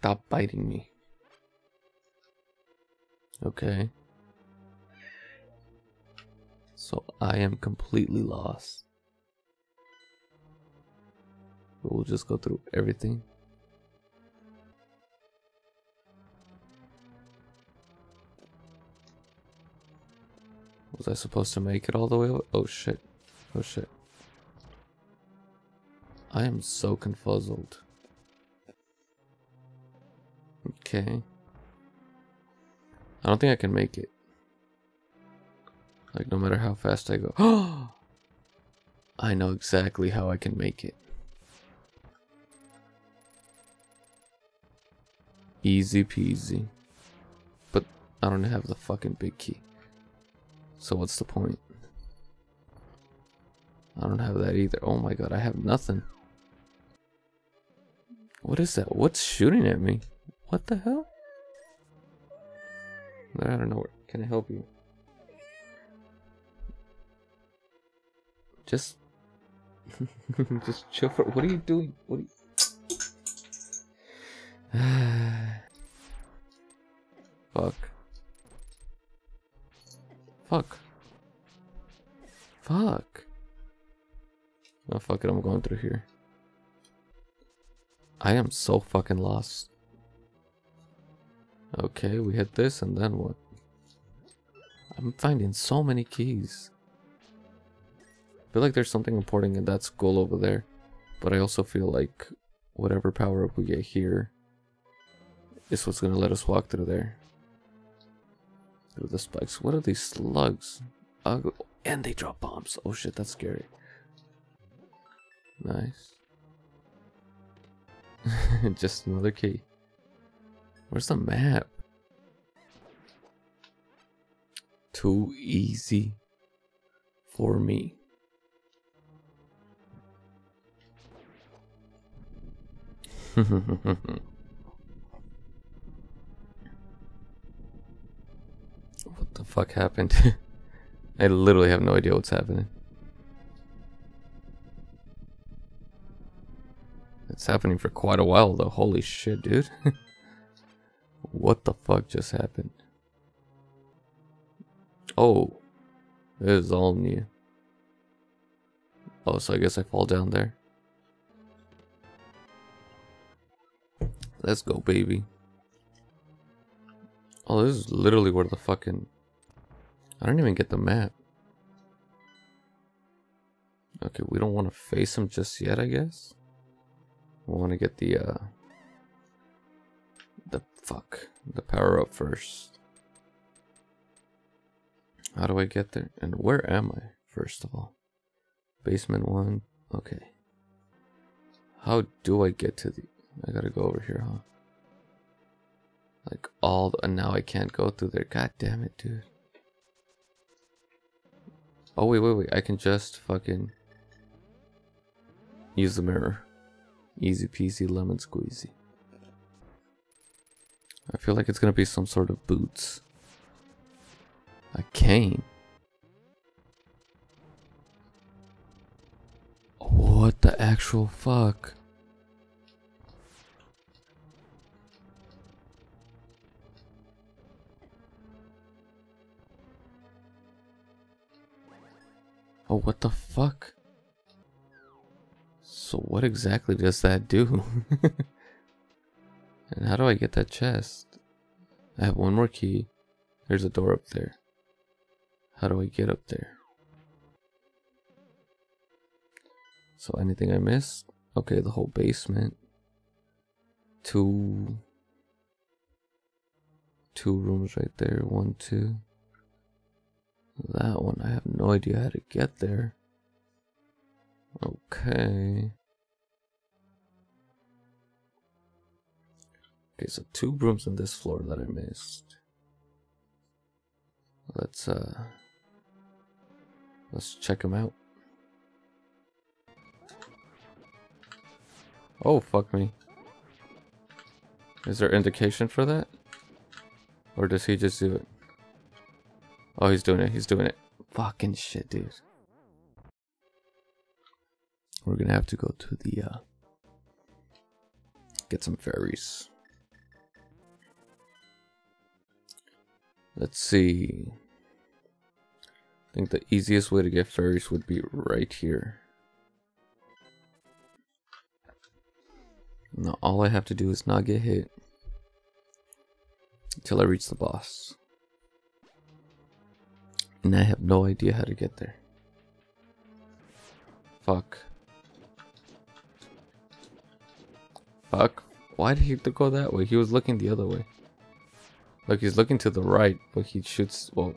Stop biting me. Okay. So I am completely lost. We'll just go through everything. Was I supposed to make it all the way? Oh shit. Oh shit. I am so confuzzled. Okay. I don't think I can make it. Like, no matter how fast I go. I know exactly how I can make it. Easy peasy. But I don't have the fucking big key. So what's the point? I don't have that either. Oh my god, I have nothing. What is that? What's shooting at me? What the hell? I don't know. Can I help you? Just, just chill for. What are you doing? What are you? Fuck. Fuck. Fuck. Oh fuck it, I'm going through here. I am so fucking lost. Okay, we hit this and then what? I'm finding so many keys. I feel like there's something important in that skull over there. But I also feel like whatever power up we get here is what's gonna let us walk through there. Through the spikes. What are these slugs? Uh, and they drop bombs. Oh shit, that's scary. Nice. Just another key. Where's the map? Too easy for me. what the fuck happened? I literally have no idea what's happening. It's happening for quite a while though. Holy shit, dude. what the fuck just happened? Oh. This is all new. Oh, so I guess I fall down there. Let's go, baby. Oh, this is literally where the fucking... I don't even get the map. Okay, we don't want to face him just yet, I guess. We want to get the, uh... Fuck. The power up first. How do I get there? And where am I, first of all? Basement one. Okay. How do I get to the... I gotta go over here, huh? Like all... The, and now I can't go through there. God damn it, dude. Oh, wait, wait, wait. I can just fucking... Use the mirror. Easy peasy lemon squeezy. I feel like it's gonna be some sort of boots. A cane. What the actual fuck? Oh, what the fuck? So what exactly does that do? and how do I get that chest? I have one more key. There's a door up there. How do I get up there? So anything I missed? Okay, the whole basement. Two two rooms right there. One, two. That one, I have no idea how to get there. Okay. Okay, so two rooms on this floor that I missed. Let's uh let's check them out. Oh fuck me. Is there indication for that? Or does he just do it? Oh, he's doing it. He's doing it. Fucking shit, dude. We're gonna have to go to the, uh... Get some fairies. Let's see. I think the easiest way to get fairies would be right here. Now all I have to do is not get hit until I reach the boss. And I have no idea how to get there. Fuck. Fuck. Why did he go that way? He was looking the other way. Look, he's looking to the right, but he shoots, well,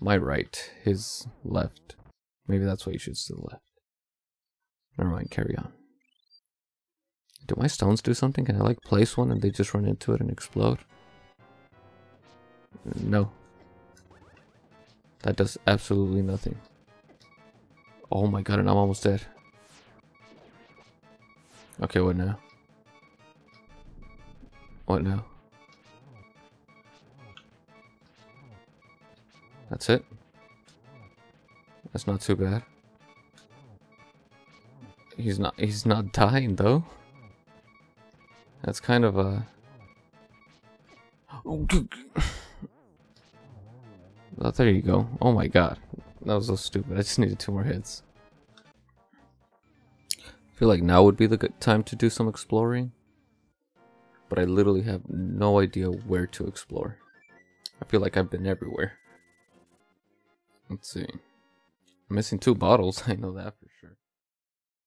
my right, his left. Maybe that's why he shoots to the left. Never mind, carry on. Do my stones do something? Can I like place one and they just run into it and explode? No. That does absolutely nothing. Oh my god, and I'm almost dead. Okay, what now? What now? That's it? That's not too bad. He's not he's not dying though. That's kind of a Oh, there you go. Oh my god. That was so stupid. I just needed two more hits. I feel like now would be the good time to do some exploring. But I literally have no idea where to explore. I feel like I've been everywhere. Let's see. I'm missing two bottles, I know that for